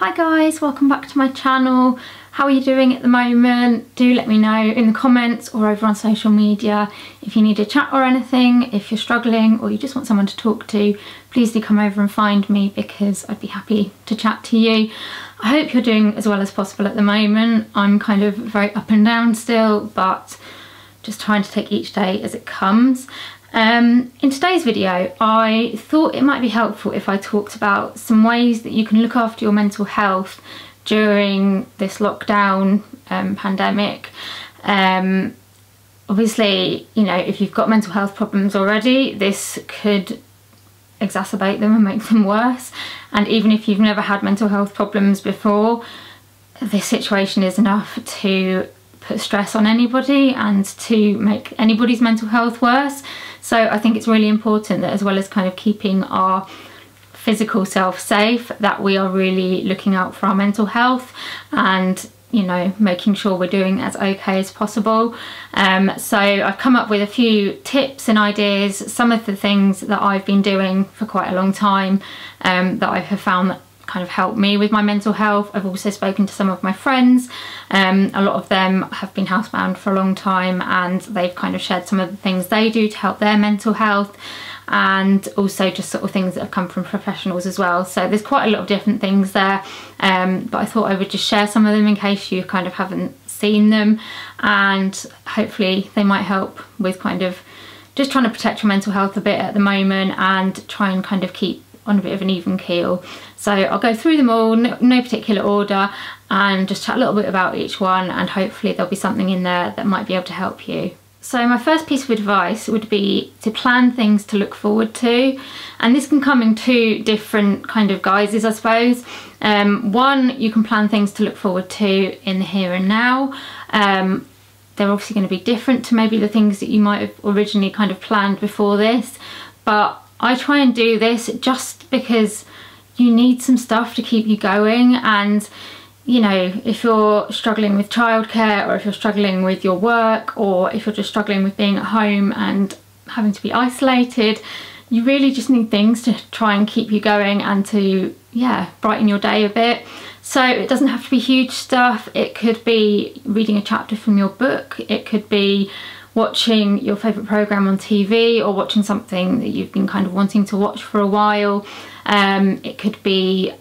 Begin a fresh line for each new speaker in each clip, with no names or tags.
Hi guys, welcome back to my channel. How are you doing at the moment? Do let me know in the comments or over on social media if you need a chat or anything, if you're struggling or you just want someone to talk to, please do come over and find me because I'd be happy to chat to you. I hope you're doing as well as possible at the moment. I'm kind of very up and down still, but just trying to take each day as it comes. Um, in today's video, I thought it might be helpful if I talked about some ways that you can look after your mental health during this lockdown um, pandemic. Um, obviously, you know, if you've got mental health problems already, this could exacerbate them and make them worse. And even if you've never had mental health problems before, this situation is enough to put stress on anybody and to make anybody's mental health worse. So I think it's really important that as well as kind of keeping our physical self safe, that we are really looking out for our mental health and you know making sure we're doing as okay as possible. Um, so I've come up with a few tips and ideas some of the things that I've been doing for quite a long time um, that I have found kind of helped me with my mental health. I've also spoken to some of my friends. Um, a lot of them have been housebound for a long time and they've kind of shared some of the things they do to help their mental health and also just sort of things that have come from professionals as well. So there's quite a lot of different things there, um, but I thought I would just share some of them in case you kind of haven't seen them and hopefully they might help with kind of just trying to protect your mental health a bit at the moment and try and kind of keep on a bit of an even keel. So I'll go through them all, no, no, particular order, and just chat a little bit about each one and hopefully there'll be something in there that might be able to help you. So my first piece of advice would be to plan things to look forward to and this can come in two different kind of guises I suppose. Um, one, you can plan things to look forward to in the here and now. Um, they're obviously going to be different to maybe the things that you might have originally kind of planned before this but I try and do this just because you need some stuff to keep you going. And you know if you're struggling with childcare or if you're struggling with your work or if you're just struggling with being at home and having to be isolated you really just need things to try and keep you going and to yeah brighten your day a bit. So it doesn't have to be huge stuff. It could be reading a chapter from your book. It could be watching your favourite programme on TV or watching something that you've been kind of wanting to watch for a while. Um, it could be,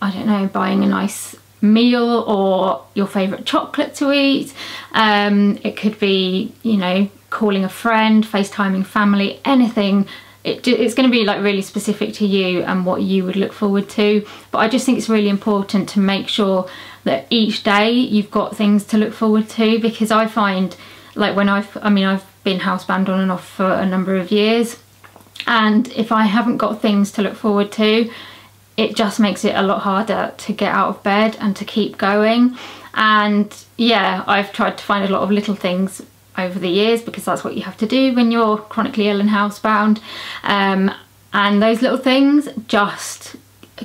I don't know, buying a nice meal or your favourite chocolate to eat. Um, it could be, you know, calling a friend, FaceTiming family, anything. It, it's going to be like really specific to you and what you would look forward to. But I just think it's really important to make sure that each day you've got things to look forward to because I find like when I've, I mean, I've been housebound on and off for a number of years. And if I haven't got things to look forward to, it just makes it a lot harder to get out of bed and to keep going. And yeah, I've tried to find a lot of little things over the years because that's what you have to do when you're chronically ill and housebound. Um, and those little things just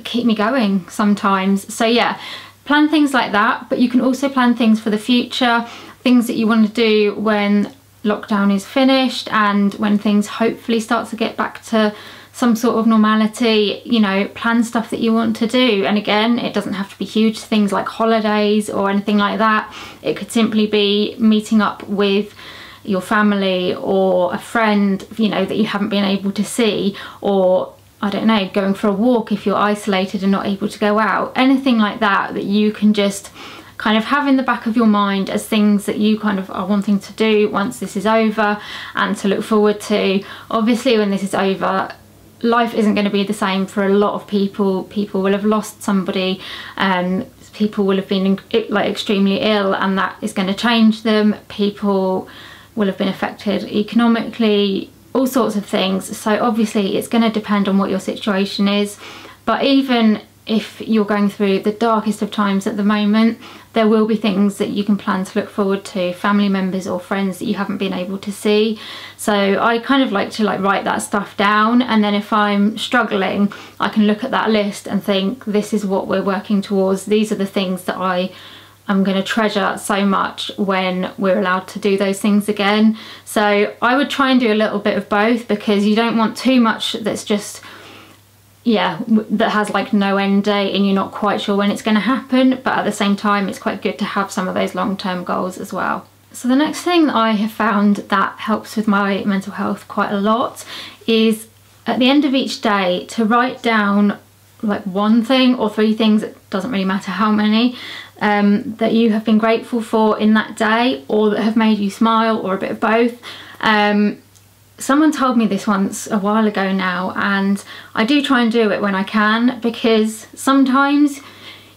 keep me going sometimes. So yeah, plan things like that, but you can also plan things for the future things that you want to do when lockdown is finished and when things hopefully start to get back to some sort of normality, you know, plan stuff that you want to do. And again, it doesn't have to be huge things like holidays or anything like that. It could simply be meeting up with your family or a friend, you know, that you haven't been able to see or I don't know, going for a walk if you're isolated and not able to go out. Anything like that that you can just kind of have in the back of your mind as things that you kind of are wanting to do once this is over and to look forward to. Obviously when this is over life isn't going to be the same for a lot of people. People will have lost somebody and um, people will have been like extremely ill and that is going to change them. People will have been affected economically, all sorts of things. So obviously it's going to depend on what your situation is. But even if you're going through the darkest of times at the moment, there will be things that you can plan to look forward to, family members or friends that you haven't been able to see. So I kind of like to like write that stuff down and then if I'm struggling, I can look at that list and think this is what we're working towards. These are the things that I am going to treasure so much when we're allowed to do those things again. So I would try and do a little bit of both because you don't want too much that's just yeah, that has like no end date and you're not quite sure when it's going to happen. But at the same time, it's quite good to have some of those long-term goals as well. So the next thing that I have found that helps with my mental health quite a lot is at the end of each day to write down like one thing or three things, it doesn't really matter how many, um, that you have been grateful for in that day or that have made you smile or a bit of both. Um, someone told me this once a while ago now and I do try and do it when I can because sometimes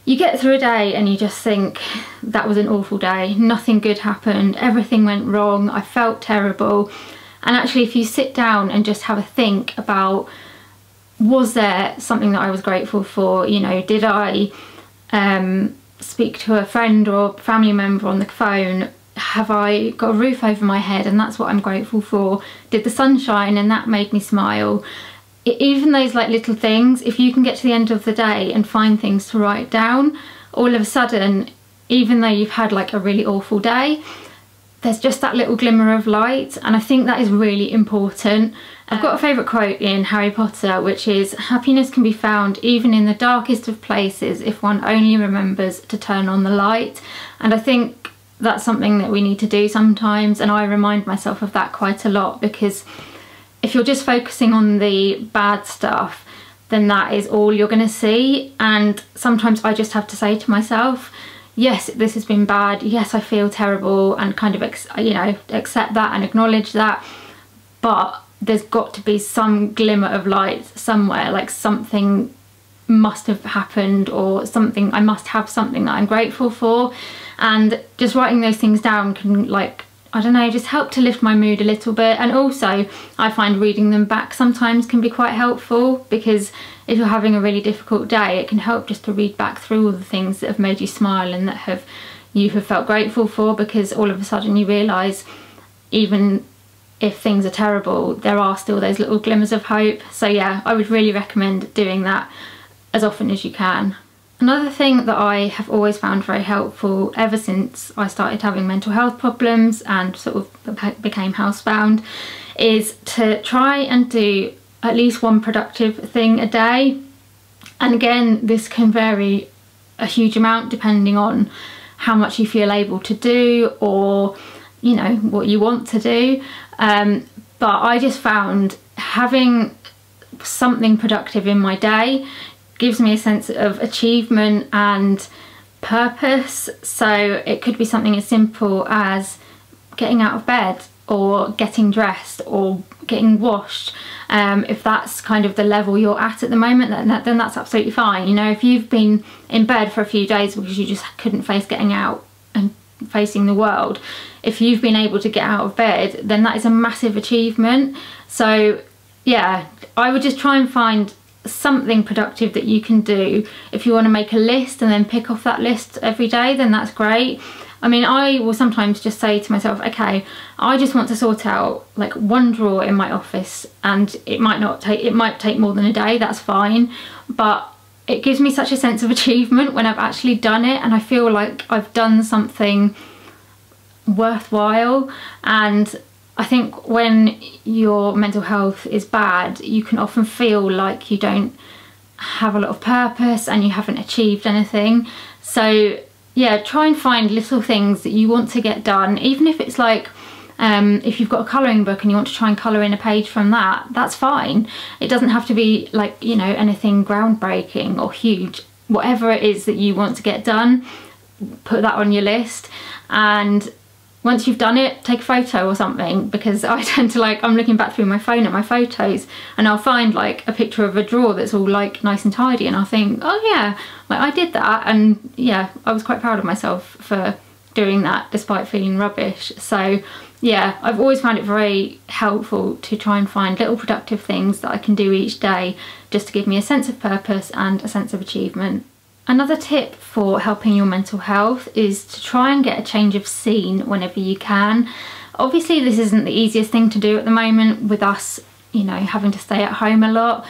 you get through a day and you just think that was an awful day, nothing good happened, everything went wrong, I felt terrible. And actually if you sit down and just have a think about was there something that I was grateful for, you know, did I um, speak to a friend or family member on the phone have I got a roof over my head and that's what I'm grateful for? Did the sun shine and that made me smile? Even those like little things if you can get to the end of the day and find things to write down all of a sudden even though you've had like a really awful day there's just that little glimmer of light. And I think that is really important. I've got a favourite quote in Harry Potter which is happiness can be found even in the darkest of places if one only remembers to turn on the light. And I think that's something that we need to do sometimes and I remind myself of that quite a lot because if you're just focusing on the bad stuff then that is all you're going to see and sometimes I just have to say to myself yes this has been bad. Yes I feel terrible and kind of you know accept that and acknowledge that but there's got to be some glimmer of light somewhere like something must have happened or something I must have something that I'm grateful for and just writing those things down can like I don't know, just help to lift my mood a little bit. And also, I find reading them back sometimes can be quite helpful because if you're having a really difficult day, it can help just to read back through all the things that have made you smile and that have you have felt grateful for because all of a sudden you realise even if things are terrible, there are still those little glimmers of hope. So yeah, I would really recommend doing that as often as you can. Another thing that I have always found very helpful ever since I started having mental health problems and sort of became housebound is to try and do at least one productive thing a day. And again, this can vary a huge amount depending on how much you feel able to do or, you know, what you want to do. Um, but I just found having something productive in my day gives me a sense of achievement and purpose. So it could be something as simple as getting out of bed or getting dressed or getting washed. Um, if that's kind of the level you're at at the moment, then, that, then that's absolutely fine. You know, if you've been in bed for a few days because you just couldn't face getting out and facing the world, if you've been able to get out of bed, then that is a massive achievement. So yeah, I would just try and find something productive that you can do. If you want to make a list and then pick off that list every day, then that's great. I mean, I will sometimes just say to myself, okay, I just want to sort out like one drawer in my office and it might not take, it might take more than a day, that's fine. But it gives me such a sense of achievement when I've actually done it and I feel like I've done something worthwhile and I think when your mental health is bad, you can often feel like you don't have a lot of purpose and you haven't achieved anything. So yeah, try and find little things that you want to get done, even if it's like um, if you've got a colouring book and you want to try and colour in a page from that, that's fine. It doesn't have to be like, you know, anything groundbreaking or huge. Whatever it is that you want to get done, put that on your list and once you've done it, take a photo or something because I tend to like, I'm looking back through my phone at my photos and I'll find like a picture of a drawer that's all like nice and tidy and I'll think, oh yeah, like I did that and yeah, I was quite proud of myself for doing that despite feeling rubbish. So yeah, I've always found it very helpful to try and find little productive things that I can do each day just to give me a sense of purpose and a sense of achievement. Another tip for helping your mental health is to try and get a change of scene whenever you can. Obviously this isn't the easiest thing to do at the moment with us, you know, having to stay at home a lot,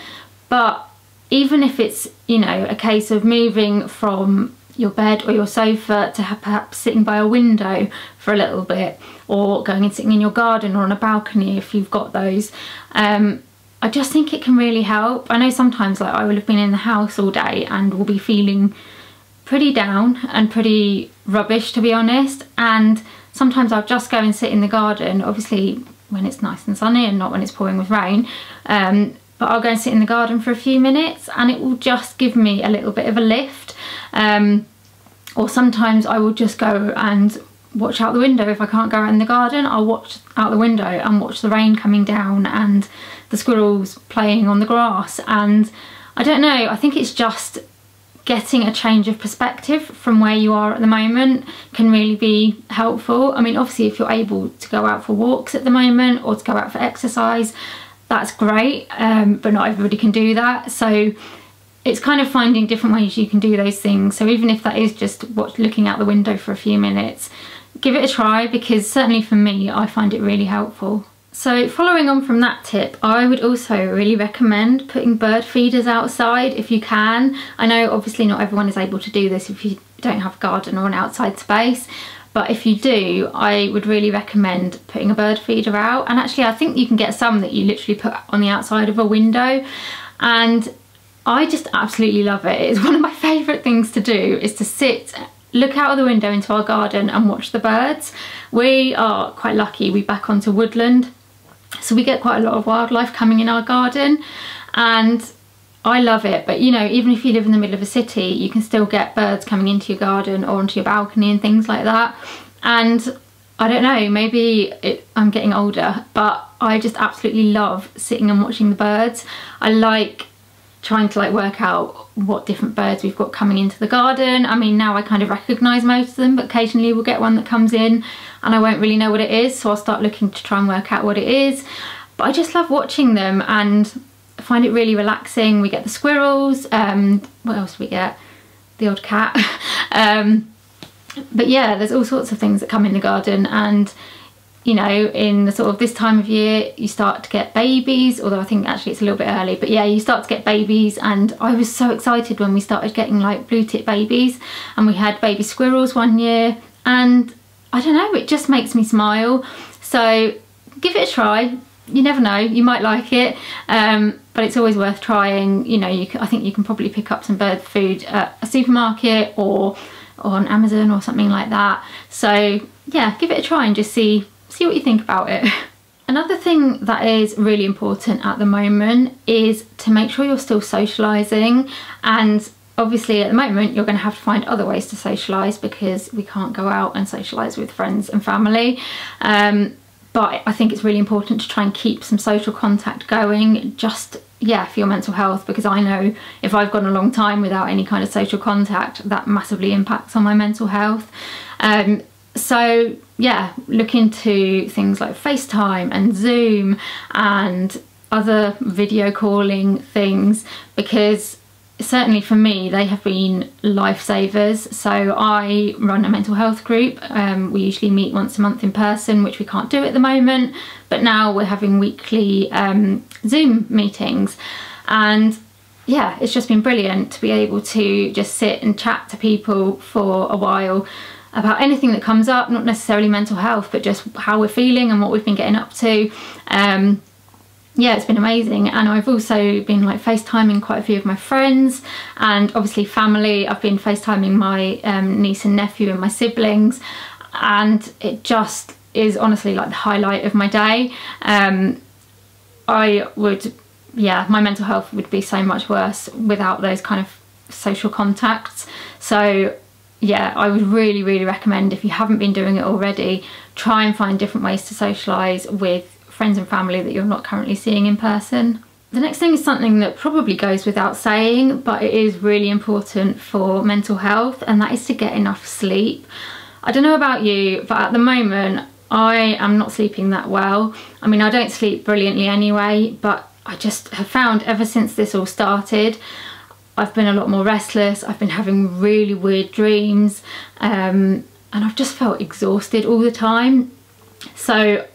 but even if it's, you know, a case of moving from your bed or your sofa to perhaps sitting by a window for a little bit or going and sitting in your garden or on a balcony if you've got those. Um, I just think it can really help. I know sometimes like I will have been in the house all day and will be feeling pretty down and pretty rubbish to be honest. And sometimes I'll just go and sit in the garden obviously when it's nice and sunny and not when it's pouring with rain. Um, but I'll go and sit in the garden for a few minutes and it will just give me a little bit of a lift. Um, or sometimes I will just go and watch out the window. If I can't go out in the garden I'll watch out the window and watch the rain coming down and the squirrels playing on the grass and I don't know I think it's just getting a change of perspective from where you are at the moment can really be helpful I mean obviously if you're able to go out for walks at the moment or to go out for exercise that's great um, but not everybody can do that so it's kind of finding different ways you can do those things. So even if that is just what, looking out the window for a few minutes, give it a try because certainly for me, I find it really helpful. So following on from that tip, I would also really recommend putting bird feeders outside if you can. I know obviously not everyone is able to do this if you don't have a garden or an outside space, but if you do, I would really recommend putting a bird feeder out. And actually I think you can get some that you literally put on the outside of a window. And I just absolutely love it. It's one of my favourite things to do is to sit look out of the window into our garden and watch the birds. We are quite lucky, we back onto woodland, so we get quite a lot of wildlife coming in our garden and I love it, but you know, even if you live in the middle of a city, you can still get birds coming into your garden or onto your balcony and things like that. And I don't know, maybe it, I'm getting older, but I just absolutely love sitting and watching the birds. I like trying to like work out what different birds we've got coming into the garden. I mean now I kind of recognise most of them but occasionally we'll get one that comes in and I won't really know what it is so I'll start looking to try and work out what it is. But I just love watching them and find it really relaxing. We get the squirrels, um, what else we get? The odd cat. um, but yeah there's all sorts of things that come in the garden and you know, in the sort of this time of year, you start to get babies, although I think actually it's a little bit early, but yeah, you start to get babies and I was so excited when we started getting like blue tit babies and we had baby squirrels one year and I don't know, it just makes me smile. So give it a try. You never know, you might like it, um, but it's always worth trying. You know, you I think you can probably pick up some bird food at a supermarket or on Amazon or something like that. So yeah, give it a try and just see see what you think about it. Another thing that is really important at the moment is to make sure you're still socialising and obviously at the moment you're going to have to find other ways to socialise because we can't go out and socialise with friends and family. Um, but I think it's really important to try and keep some social contact going just yeah for your mental health because I know if I've gone a long time without any kind of social contact that massively impacts on my mental health um, so yeah, look into things like FaceTime and Zoom and other video calling things because certainly for me they have been lifesavers. So I run a mental health group. Um, we usually meet once a month in person which we can't do at the moment but now we're having weekly um, Zoom meetings. And yeah it's just been brilliant to be able to just sit and chat to people for a while about anything that comes up, not necessarily mental health, but just how we're feeling and what we've been getting up to. Um, yeah, it's been amazing. And I've also been like FaceTiming quite a few of my friends and obviously family. I've been FaceTiming my um, niece and nephew and my siblings. And it just is honestly like the highlight of my day. Um, I would, yeah, my mental health would be so much worse without those kind of social contacts. So yeah, I would really, really recommend if you haven't been doing it already, try and find different ways to socialise with friends and family that you're not currently seeing in person. The next thing is something that probably goes without saying, but it is really important for mental health, and that is to get enough sleep. I don't know about you, but at the moment, I am not sleeping that well. I mean, I don't sleep brilliantly anyway, but I just have found ever since this all started, I've been a lot more restless, I've been having really weird dreams, um, and I've just felt exhausted all the time. So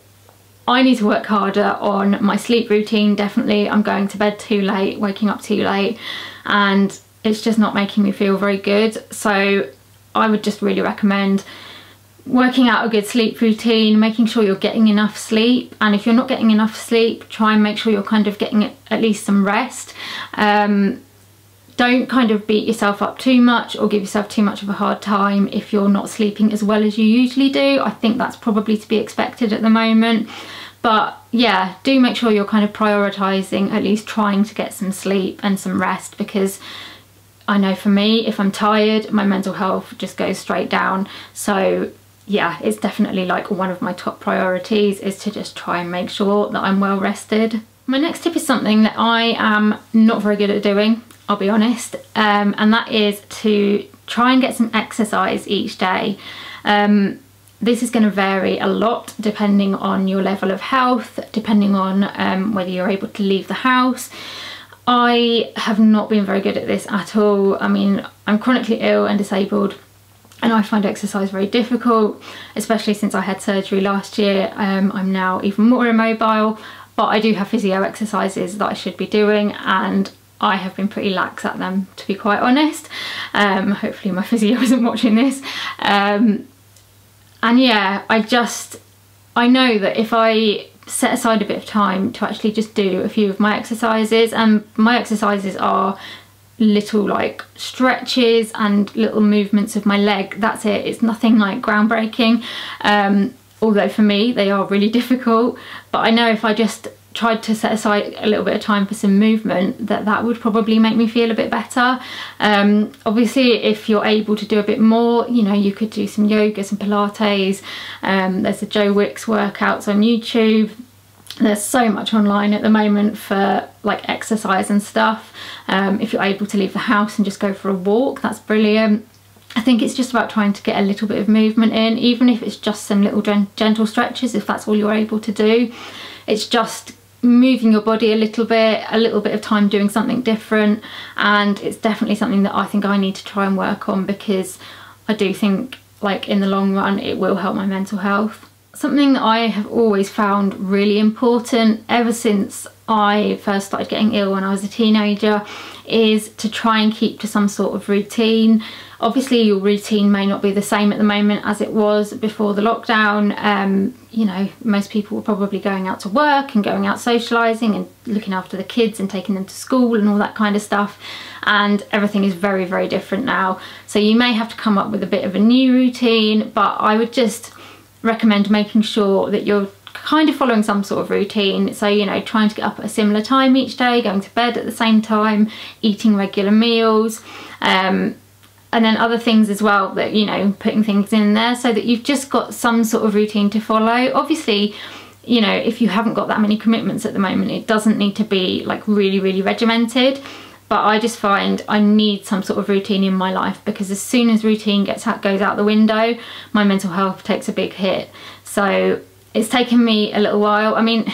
I need to work harder on my sleep routine, definitely. I'm going to bed too late, waking up too late, and it's just not making me feel very good. So I would just really recommend working out a good sleep routine, making sure you're getting enough sleep. And if you're not getting enough sleep, try and make sure you're kind of getting at least some rest. Um, don't kind of beat yourself up too much or give yourself too much of a hard time if you're not sleeping as well as you usually do. I think that's probably to be expected at the moment. But yeah, do make sure you're kind of prioritizing at least trying to get some sleep and some rest because I know for me, if I'm tired, my mental health just goes straight down. So yeah, it's definitely like one of my top priorities is to just try and make sure that I'm well rested. My next tip is something that I am not very good at doing, I'll be honest, um, and that is to try and get some exercise each day. Um, this is going to vary a lot depending on your level of health, depending on um, whether you're able to leave the house. I have not been very good at this at all. I mean, I'm chronically ill and disabled and I find exercise very difficult, especially since I had surgery last year. Um, I'm now even more immobile, but I do have physio exercises that I should be doing and I have been pretty lax at them to be quite honest. Um, hopefully my physio isn't watching this. Um, and yeah, I just, I know that if I set aside a bit of time to actually just do a few of my exercises and my exercises are little like stretches and little movements of my leg that's it it's nothing like groundbreaking um, although for me they are really difficult but I know if I just tried to set aside a little bit of time for some movement that that would probably make me feel a bit better. Um, obviously if you're able to do a bit more you know you could do some yoga some pilates um, there's the Joe Wicks workouts on YouTube. There's so much online at the moment for like exercise and stuff. Um, if you're able to leave the house and just go for a walk that's brilliant. I think it's just about trying to get a little bit of movement in even if it's just some little gentle stretches if that's all you're able to do. It's just moving your body a little bit, a little bit of time doing something different and it's definitely something that I think I need to try and work on because I do think like in the long run it will help my mental health. Something that I have always found really important ever since I first started getting ill when I was a teenager is to try and keep to some sort of routine. Obviously your routine may not be the same at the moment as it was before the lockdown. Um, you know, most people were probably going out to work and going out socialising and looking after the kids and taking them to school and all that kind of stuff. And everything is very, very different now. So you may have to come up with a bit of a new routine, but I would just recommend making sure that you're kind of following some sort of routine. So, you know, trying to get up at a similar time each day, going to bed at the same time, eating regular meals. Um, and then other things as well that, you know, putting things in there so that you've just got some sort of routine to follow. Obviously, you know, if you haven't got that many commitments at the moment, it doesn't need to be like really, really regimented but I just find I need some sort of routine in my life because as soon as routine gets out, goes out the window, my mental health takes a big hit. So it's taken me a little while. I mean,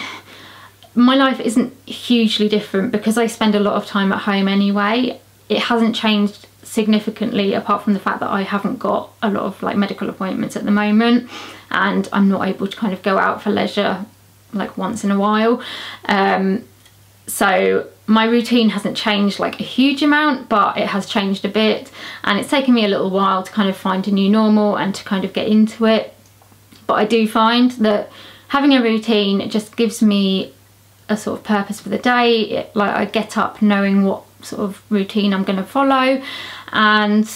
my life isn't hugely different because I spend a lot of time at home anyway. It hasn't changed significantly apart from the fact that I haven't got a lot of like medical appointments at the moment and I'm not able to kind of go out for leisure like once in a while. Um, so my routine hasn't changed like a huge amount but it has changed a bit and it's taken me a little while to kind of find a new normal and to kind of get into it but I do find that having a routine just gives me a sort of purpose for the day it, like I get up knowing what sort of routine I'm going to follow. And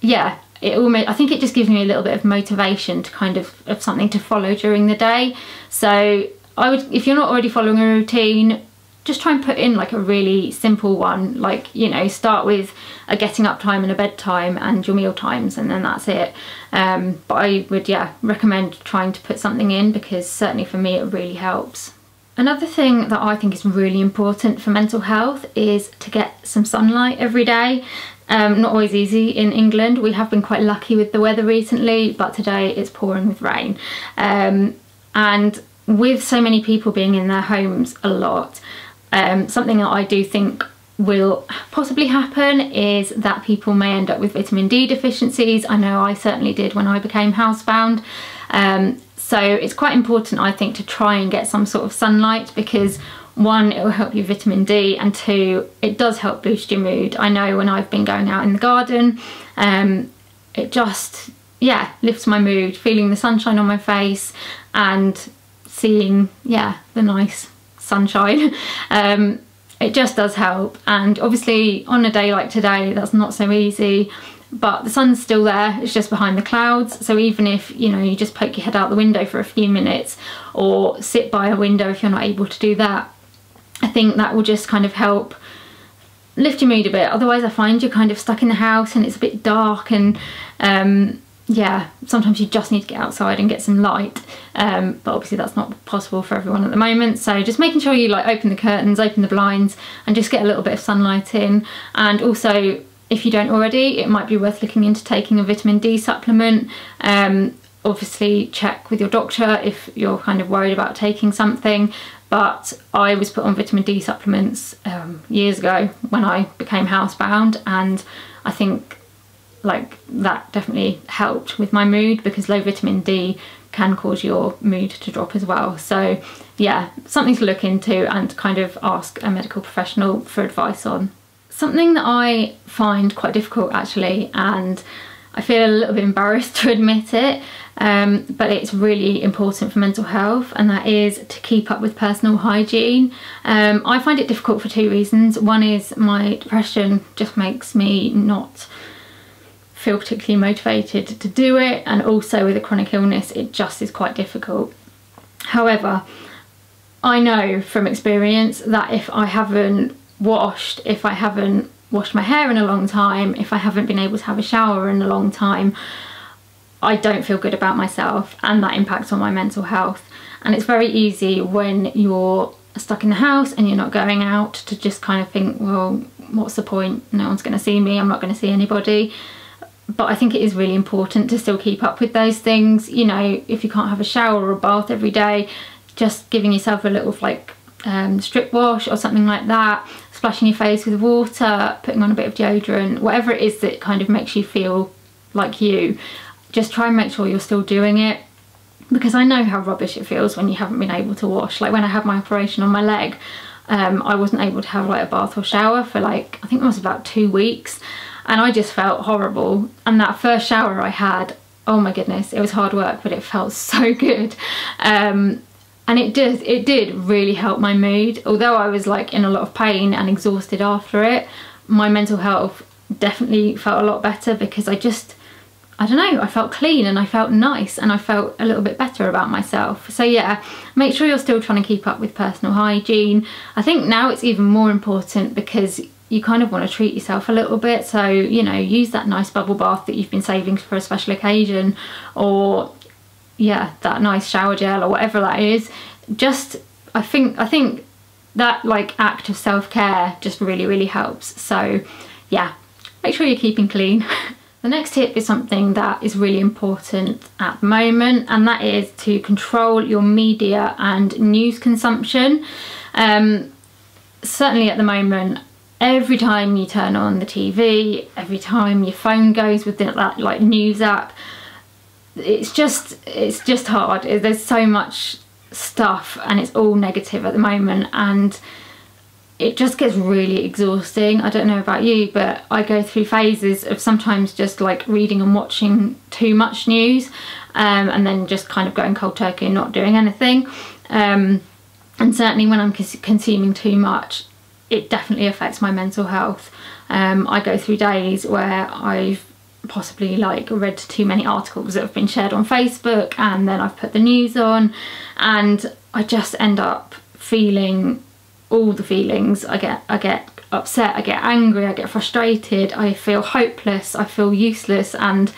yeah it almost I think it just gives me a little bit of motivation to kind of of something to follow during the day. So I would if you're not already following a routine just try and put in like a really simple one. Like you know start with a getting up time and a bedtime and your meal times and then that's it. Um, but I would yeah recommend trying to put something in because certainly for me it really helps another thing that I think is really important for mental health is to get some sunlight every day um, not always easy in England we have been quite lucky with the weather recently but today it's pouring with rain um, and with so many people being in their homes a lot um, something that I do think will possibly happen is that people may end up with vitamin D deficiencies. I know I certainly did when I became housebound. Um, so it's quite important, I think, to try and get some sort of sunlight because one, it will help you vitamin D and two, it does help boost your mood. I know when I've been going out in the garden, um, it just yeah, lifts my mood, feeling the sunshine on my face and seeing, yeah, the nice sunshine. Um, it just does help. And obviously on a day like today, that's not so easy but the sun's still there it's just behind the clouds. So even if you know you just poke your head out the window for a few minutes or sit by a window if you're not able to do that I think that will just kind of help lift your mood a bit. Otherwise I find you're kind of stuck in the house and it's a bit dark and um, yeah sometimes you just need to get outside and get some light. Um, but obviously that's not possible for everyone at the moment. So just making sure you like open the curtains open the blinds and just get a little bit of sunlight in. And also if you don't already, it might be worth looking into taking a vitamin D supplement. Um, obviously check with your doctor if you're kind of worried about taking something but I was put on vitamin D supplements um, years ago when I became housebound and I think like that definitely helped with my mood because low vitamin D can cause your mood to drop as well so yeah something to look into and kind of ask a medical professional for advice on. Something that I find quite difficult actually and I feel a little bit embarrassed to admit it um, but it's really important for mental health and that is to keep up with personal hygiene. Um, I find it difficult for two reasons. One is my depression just makes me not feel particularly motivated to do it and also with a chronic illness it just is quite difficult. However, I know from experience that if I haven't washed if I haven't washed my hair in a long time, if I haven't been able to have a shower in a long time, I don't feel good about myself and that impacts on my mental health. And it's very easy when you're stuck in the house and you're not going out to just kind of think, well, what's the point? No one's going to see me, I'm not going to see anybody. But I think it is really important to still keep up with those things. You know, if you can't have a shower or a bath every day, just giving yourself a little like um, strip wash or something like that, splashing your face with water, putting on a bit of deodorant, whatever it is that kind of makes you feel like you, just try and make sure you're still doing it because I know how rubbish it feels when you haven't been able to wash. Like when I had my operation on my leg, um, I wasn't able to have like a bath or shower for like, I think it was about two weeks and I just felt horrible. And that first shower I had, oh my goodness, it was hard work, but it felt so good. Um, and it did it did really help my mood. Although I was like in a lot of pain and exhausted after it my mental health definitely felt a lot better because I just I don't know I felt clean and I felt nice and I felt a little bit better about myself. So yeah make sure you're still trying to keep up with personal hygiene. I think now it's even more important because you kind of want to treat yourself a little bit. So you know use that nice bubble bath that you've been saving for a special occasion or yeah that nice shower gel or whatever that is. Just I think I think that like act of self-care just really really helps. So yeah make sure you're keeping clean. The next tip is something that is really important at the moment and that is to control your media and news consumption. Um, certainly at the moment every time you turn on the TV every time your phone goes with that like news app it's just it's just hard. There's so much stuff and it's all negative at the moment and it just gets really exhausting. I don't know about you but I go through phases of sometimes just like reading and watching too much news um, and then just kind of going cold turkey and not doing anything. Um, and certainly when I'm consuming too much it definitely affects my mental health. Um, I go through days where I've possibly like read too many articles that have been shared on Facebook and then I've put the news on. And I just end up feeling all the feelings. I get I get upset I get angry I get frustrated I feel hopeless I feel useless and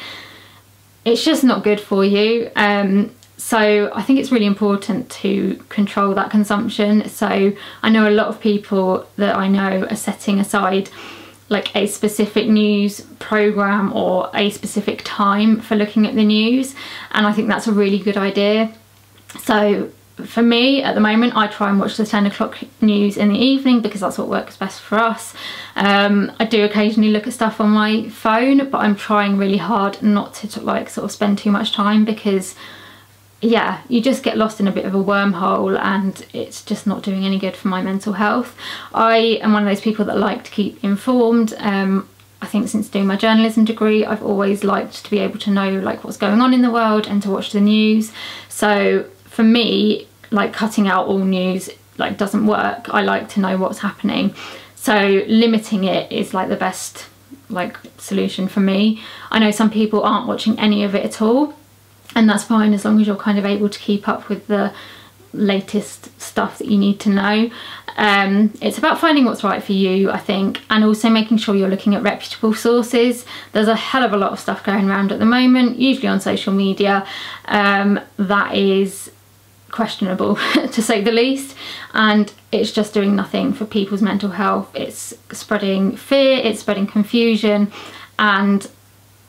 it's just not good for you. Um, so I think it's really important to control that consumption. So I know a lot of people that I know are setting aside like a specific news program or a specific time for looking at the news and I think that's a really good idea. So for me at the moment I try and watch the 10 o'clock news in the evening because that's what works best for us. Um, I do occasionally look at stuff on my phone but I'm trying really hard not to like sort of spend too much time because yeah, you just get lost in a bit of a wormhole and it's just not doing any good for my mental health. I am one of those people that like to keep informed. Um, I think since doing my journalism degree, I've always liked to be able to know like what's going on in the world and to watch the news. So for me, like cutting out all news like doesn't work. I like to know what's happening. So limiting it is like the best like solution for me. I know some people aren't watching any of it at all and that's fine as long as you're kind of able to keep up with the latest stuff that you need to know. Um, it's about finding what's right for you, I think, and also making sure you're looking at reputable sources. There's a hell of a lot of stuff going around at the moment, usually on social media, um, that is questionable to say the least and it's just doing nothing for people's mental health it's spreading fear it's spreading confusion and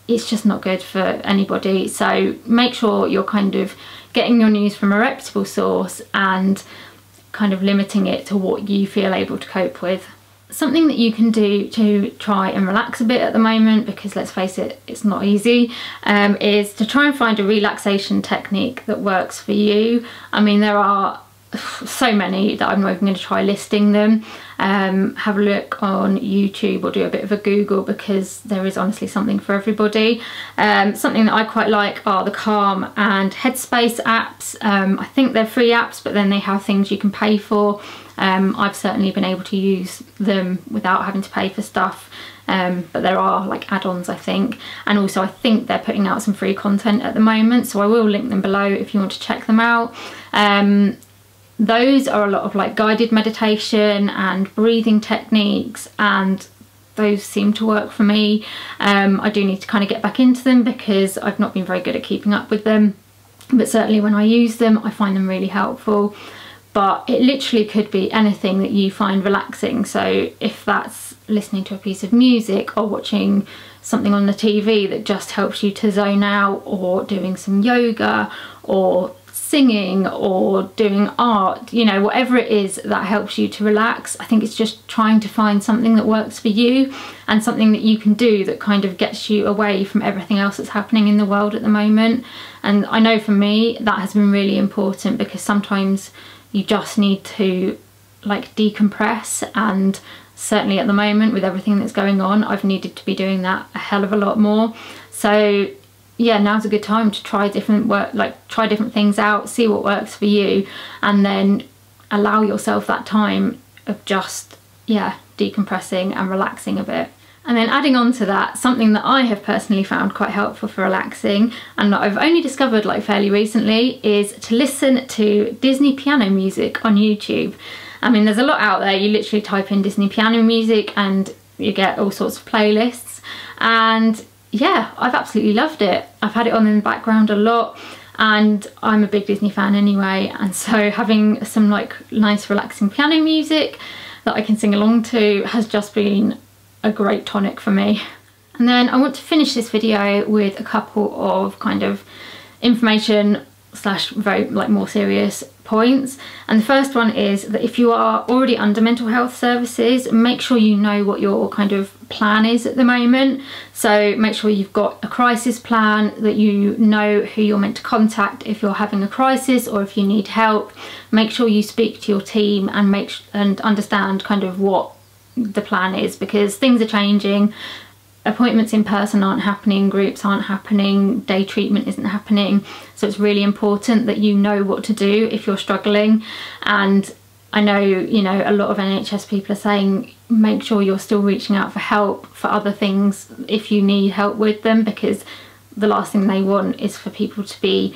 it's just not good for anybody. So make sure you're kind of getting your news from a reputable source and kind of limiting it to what you feel able to cope with. Something that you can do to try and relax a bit at the moment because let's face it it's not easy um, is to try and find a relaxation technique that works for you. I mean there are so many that I'm not even going to try listing them. Um, have a look on YouTube or do a bit of a Google because there is honestly something for everybody. Um, something that I quite like are the Calm and Headspace apps. Um, I think they're free apps but then they have things you can pay for. Um, I've certainly been able to use them without having to pay for stuff. Um, but there are like add-ons I think and also I think they're putting out some free content at the moment so I will link them below if you want to check them out um, those are a lot of like guided meditation and breathing techniques and those seem to work for me. Um, I do need to kind of get back into them because I've not been very good at keeping up with them. But certainly when I use them I find them really helpful. But it literally could be anything that you find relaxing. So if that's listening to a piece of music or watching something on the TV that just helps you to zone out or doing some yoga or singing or doing art, you know, whatever it is that helps you to relax. I think it's just trying to find something that works for you and something that you can do that kind of gets you away from everything else that's happening in the world at the moment. And I know for me that has been really important because sometimes you just need to like decompress and certainly at the moment with everything that's going on I've needed to be doing that a hell of a lot more so yeah, now's a good time to try different work, like try different things out, see what works for you, and then allow yourself that time of just, yeah, decompressing and relaxing a bit. And then adding on to that, something that I have personally found quite helpful for relaxing and that I've only discovered like fairly recently is to listen to Disney piano music on YouTube. I mean, there's a lot out there. You literally type in Disney piano music and you get all sorts of playlists. And yeah, I've absolutely loved it. I've had it on in the background a lot and I'm a big Disney fan anyway and so having some like nice relaxing piano music that I can sing along to has just been a great tonic for me. And then I want to finish this video with a couple of kind of information slash very like more serious points. And the first one is that if you are already under mental health services make sure you know what your kind of plan is at the moment. So make sure you've got a crisis plan that you know who you're meant to contact if you're having a crisis or if you need help. Make sure you speak to your team and make and understand kind of what the plan is because things are changing appointments in person aren't happening, groups aren't happening, day treatment isn't happening. So it's really important that you know what to do if you're struggling. And I know, you know, a lot of NHS people are saying make sure you're still reaching out for help for other things if you need help with them because the last thing they want is for people to be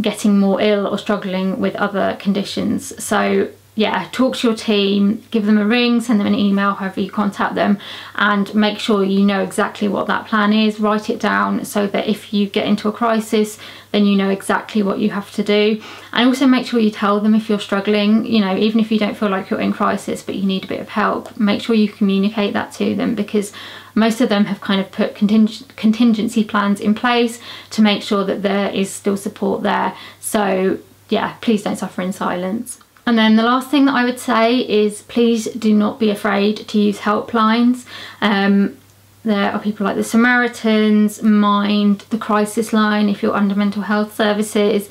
getting more ill or struggling with other conditions. So yeah, talk to your team, give them a ring, send them an email, however you contact them, and make sure you know exactly what that plan is. Write it down so that if you get into a crisis, then you know exactly what you have to do. And also make sure you tell them if you're struggling, you know, even if you don't feel like you're in crisis but you need a bit of help, make sure you communicate that to them because most of them have kind of put conting contingency plans in place to make sure that there is still support there. So yeah, please don't suffer in silence. And then the last thing that I would say is please do not be afraid to use helplines. Um, there are people like the Samaritans, Mind, the Crisis Line if you're under mental health services.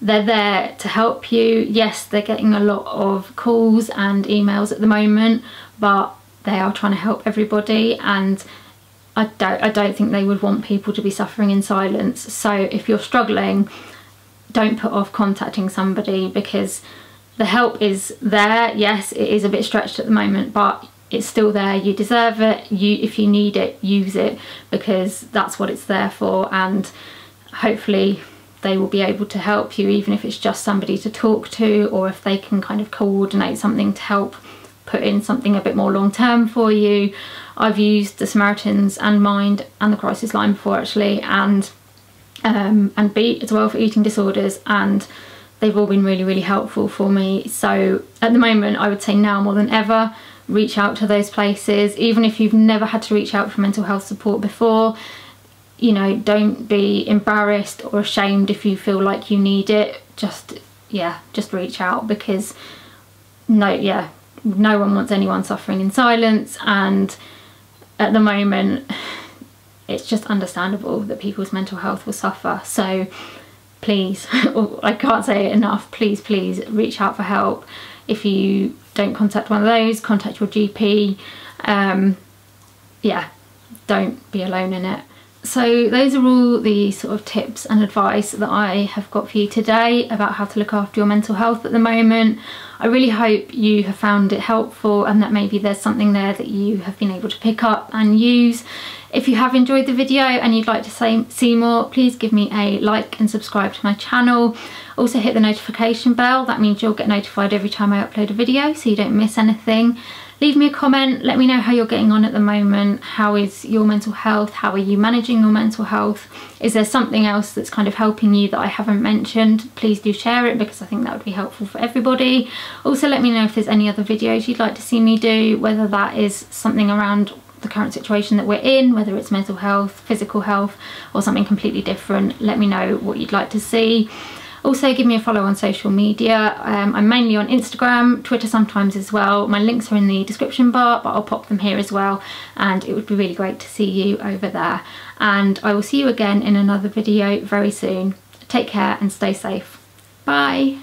They're there to help you. Yes, they're getting a lot of calls and emails at the moment, but they are trying to help everybody and I don't I don't think they would want people to be suffering in silence. So if you're struggling, don't put off contacting somebody because the help is there. Yes, it is a bit stretched at the moment, but it's still there. You deserve it. You if you need it, use it because that's what it's there for and hopefully they will be able to help you even if it's just somebody to talk to or if they can kind of coordinate something to help put in something a bit more long term for you. I've used the Samaritans and Mind and the Crisis Line before actually and um, and Beat as well for eating disorders and they've all been really really helpful for me. So at the moment I would say now more than ever reach out to those places. Even if you've never had to reach out for mental health support before you know don't be embarrassed or ashamed if you feel like you need it. Just yeah just reach out because no yeah no one wants anyone suffering in silence. And at the moment it's just understandable that people's mental health will suffer. So please I can't say it enough please please reach out for help. If you don't contact one of those contact your GP um, yeah don't be alone in it so those are all the sort of tips and advice that I have got for you today about how to look after your mental health at the moment. I really hope you have found it helpful and that maybe there's something there that you have been able to pick up and use. If you have enjoyed the video and you'd like to say, see more, please give me a like and subscribe to my channel. Also hit the notification bell, that means you'll get notified every time I upload a video so you don't miss anything leave me a comment. Let me know how you're getting on at the moment. How is your mental health? How are you managing your mental health? Is there something else that's kind of helping you that I haven't mentioned? Please do share it because I think that would be helpful for everybody. Also let me know if there's any other videos you'd like to see me do whether that is something around the current situation that we're in, whether it's mental health, physical health, or something completely different. Let me know what you'd like to see. Also give me a follow on social media. Um, I'm mainly on Instagram, Twitter sometimes as well. My links are in the description bar, but I'll pop them here as well. And it would be really great to see you over there. And I will see you again in another video very soon. Take care and stay safe. Bye.